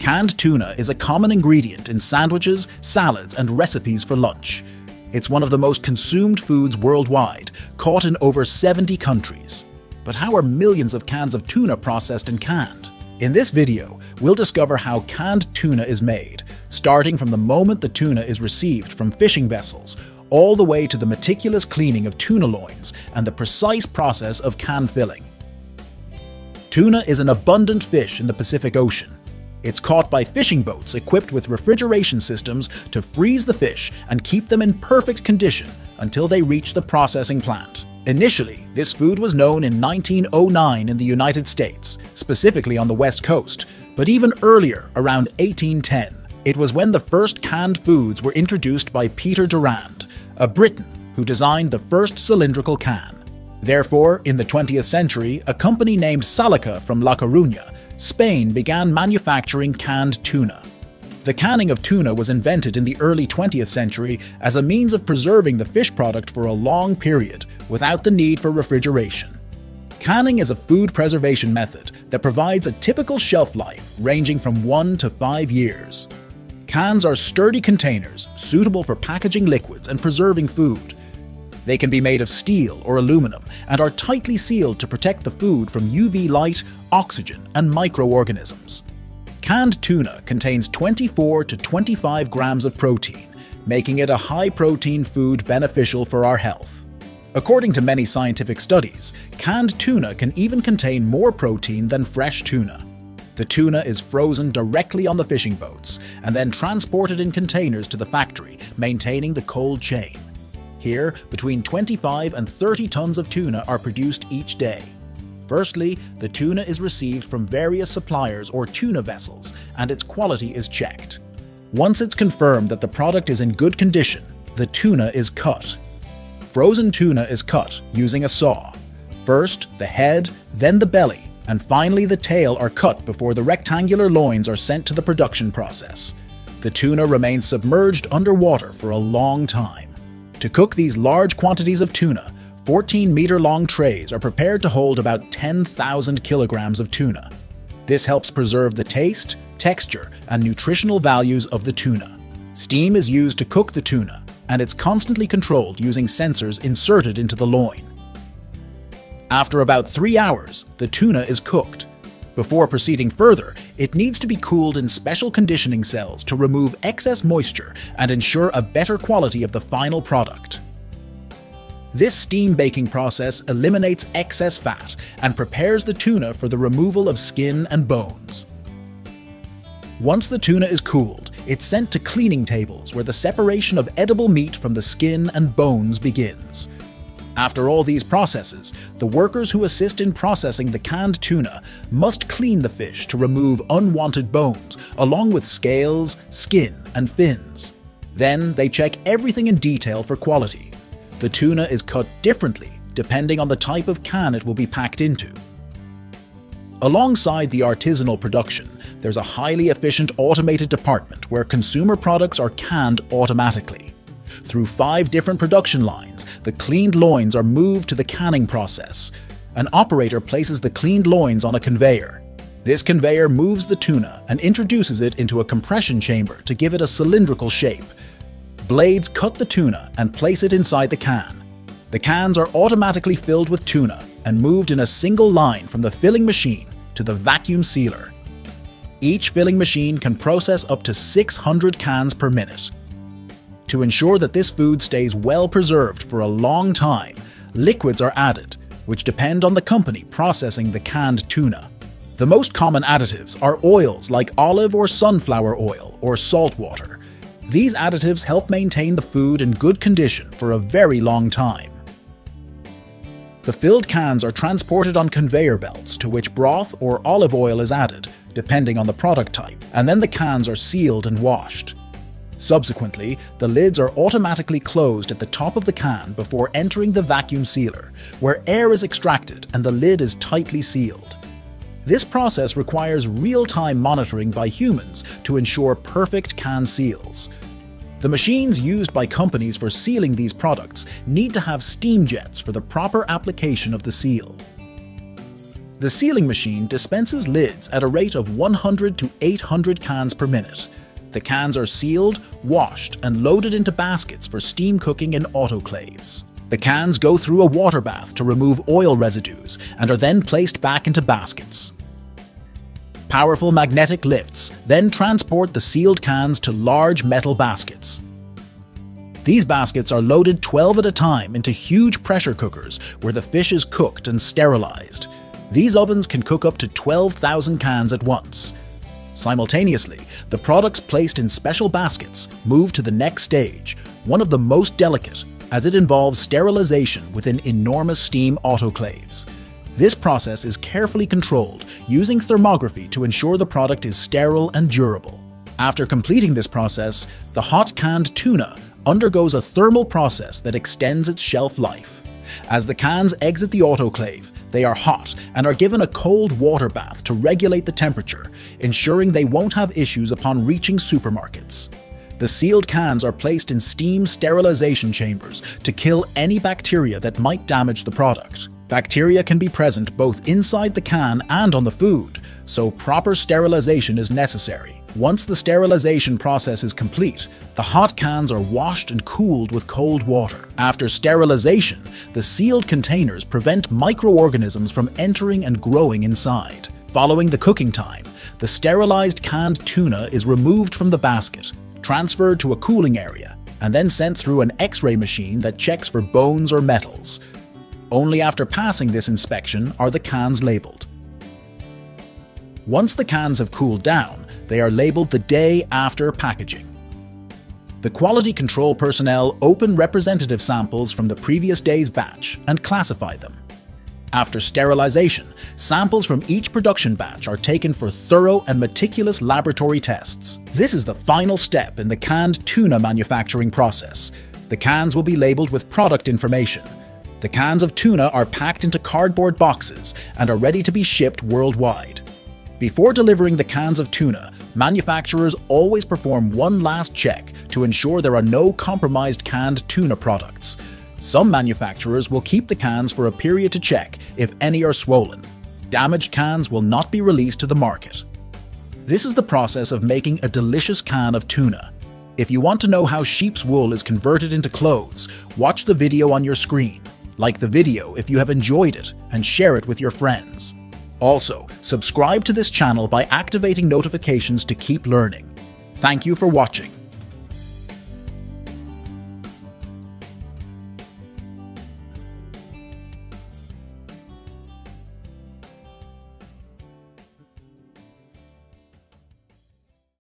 Canned tuna is a common ingredient in sandwiches, salads, and recipes for lunch. It's one of the most consumed foods worldwide, caught in over 70 countries. But how are millions of cans of tuna processed and canned? In this video, we'll discover how canned tuna is made, starting from the moment the tuna is received from fishing vessels, all the way to the meticulous cleaning of tuna loins and the precise process of can filling. Tuna is an abundant fish in the Pacific Ocean, it's caught by fishing boats equipped with refrigeration systems to freeze the fish and keep them in perfect condition until they reach the processing plant. Initially, this food was known in 1909 in the United States, specifically on the West Coast, but even earlier, around 1810. It was when the first canned foods were introduced by Peter Durand, a Briton who designed the first cylindrical can. Therefore, in the 20th century, a company named Salica from La Coruña Spain began manufacturing canned tuna. The canning of tuna was invented in the early 20th century as a means of preserving the fish product for a long period without the need for refrigeration. Canning is a food preservation method that provides a typical shelf life ranging from 1 to 5 years. Cans are sturdy containers suitable for packaging liquids and preserving food. They can be made of steel or aluminum and are tightly sealed to protect the food from UV light, oxygen, and microorganisms. Canned tuna contains 24 to 25 grams of protein, making it a high-protein food beneficial for our health. According to many scientific studies, canned tuna can even contain more protein than fresh tuna. The tuna is frozen directly on the fishing boats and then transported in containers to the factory, maintaining the cold chain. Here, between 25 and 30 tons of tuna are produced each day. Firstly, the tuna is received from various suppliers or tuna vessels, and its quality is checked. Once it's confirmed that the product is in good condition, the tuna is cut. Frozen tuna is cut using a saw. First, the head, then the belly, and finally the tail are cut before the rectangular loins are sent to the production process. The tuna remains submerged underwater for a long time. To cook these large quantities of tuna, 14 meter long trays are prepared to hold about 10,000 kilograms of tuna. This helps preserve the taste, texture, and nutritional values of the tuna. Steam is used to cook the tuna, and it's constantly controlled using sensors inserted into the loin. After about three hours, the tuna is cooked. Before proceeding further, it needs to be cooled in special conditioning cells to remove excess moisture and ensure a better quality of the final product. This steam baking process eliminates excess fat and prepares the tuna for the removal of skin and bones. Once the tuna is cooled, it's sent to cleaning tables where the separation of edible meat from the skin and bones begins. After all these processes, the workers who assist in processing the canned tuna must clean the fish to remove unwanted bones, along with scales, skin, and fins. Then they check everything in detail for quality. The tuna is cut differently depending on the type of can it will be packed into. Alongside the artisanal production, there's a highly efficient automated department where consumer products are canned automatically. Through five different production lines, the cleaned loins are moved to the canning process. An operator places the cleaned loins on a conveyor. This conveyor moves the tuna and introduces it into a compression chamber to give it a cylindrical shape. Blades cut the tuna and place it inside the can. The cans are automatically filled with tuna and moved in a single line from the filling machine to the vacuum sealer. Each filling machine can process up to 600 cans per minute. To ensure that this food stays well preserved for a long time, liquids are added, which depend on the company processing the canned tuna. The most common additives are oils like olive or sunflower oil or salt water. These additives help maintain the food in good condition for a very long time. The filled cans are transported on conveyor belts to which broth or olive oil is added, depending on the product type, and then the cans are sealed and washed. Subsequently, the lids are automatically closed at the top of the can before entering the vacuum sealer, where air is extracted and the lid is tightly sealed. This process requires real-time monitoring by humans to ensure perfect can seals. The machines used by companies for sealing these products need to have steam jets for the proper application of the seal. The sealing machine dispenses lids at a rate of 100 to 800 cans per minute. The cans are sealed, washed, and loaded into baskets for steam cooking in autoclaves. The cans go through a water bath to remove oil residues and are then placed back into baskets. Powerful magnetic lifts then transport the sealed cans to large metal baskets. These baskets are loaded 12 at a time into huge pressure cookers where the fish is cooked and sterilized. These ovens can cook up to 12,000 cans at once. Simultaneously, the products placed in special baskets move to the next stage, one of the most delicate, as it involves sterilization within enormous steam autoclaves. This process is carefully controlled using thermography to ensure the product is sterile and durable. After completing this process, the hot canned tuna undergoes a thermal process that extends its shelf life. As the cans exit the autoclave, they are hot and are given a cold water bath to regulate the temperature, ensuring they won't have issues upon reaching supermarkets. The sealed cans are placed in steam sterilization chambers to kill any bacteria that might damage the product. Bacteria can be present both inside the can and on the food, so proper sterilization is necessary. Once the sterilization process is complete, the hot cans are washed and cooled with cold water. After sterilization, the sealed containers prevent microorganisms from entering and growing inside. Following the cooking time, the sterilized canned tuna is removed from the basket, transferred to a cooling area, and then sent through an X-ray machine that checks for bones or metals. Only after passing this inspection are the cans labeled. Once the cans have cooled down, they are labeled the day after packaging. The quality control personnel open representative samples from the previous day's batch and classify them. After sterilization, samples from each production batch are taken for thorough and meticulous laboratory tests. This is the final step in the canned tuna manufacturing process. The cans will be labeled with product information. The cans of tuna are packed into cardboard boxes and are ready to be shipped worldwide. Before delivering the cans of tuna, manufacturers always perform one last check to ensure there are no compromised canned tuna products. Some manufacturers will keep the cans for a period to check if any are swollen. Damaged cans will not be released to the market. This is the process of making a delicious can of tuna. If you want to know how sheep's wool is converted into clothes, watch the video on your screen. Like the video if you have enjoyed it and share it with your friends. Also, subscribe to this channel by activating notifications to keep learning. Thank you for watching.